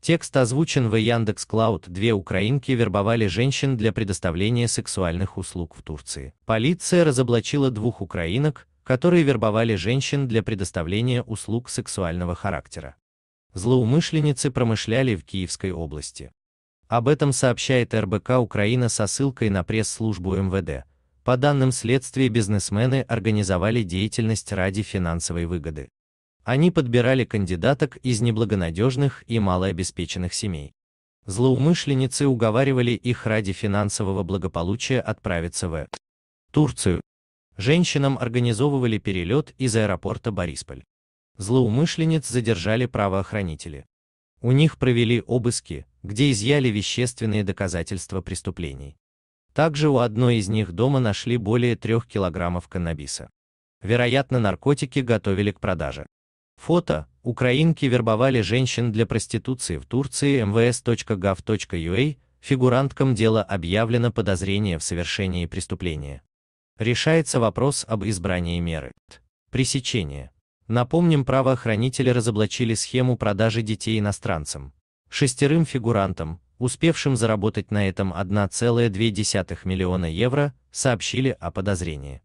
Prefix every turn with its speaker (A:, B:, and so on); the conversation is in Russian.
A: Текст озвучен в Яндекс Клауд. Две украинки вербовали женщин для предоставления сексуальных услуг в Турции. Полиция разоблачила двух украинок, которые вербовали женщин для предоставления услуг сексуального характера. Злоумышленницы промышляли в Киевской области. Об этом сообщает РБК Украина со ссылкой на пресс-службу МВД. По данным следствия, бизнесмены организовали деятельность ради финансовой выгоды. Они подбирали кандидаток из неблагонадежных и малообеспеченных семей. Злоумышленницы уговаривали их ради финансового благополучия отправиться в Турцию. Женщинам организовывали перелет из аэропорта Борисполь. Злоумышленниц задержали правоохранители. У них провели обыски, где изъяли вещественные доказательства преступлений. Также у одной из них дома нашли более трех килограммов каннабиса. Вероятно, наркотики готовили к продаже. Фото. Украинки вербовали женщин для проституции в Турции mvs.gov.ua, фигуранткам дела объявлено подозрение в совершении преступления. Решается вопрос об избрании меры. Пресечение. Напомним, правоохранители разоблачили схему продажи детей иностранцам. Шестерым фигурантам, успевшим заработать на этом 1,2 миллиона евро, сообщили о подозрении.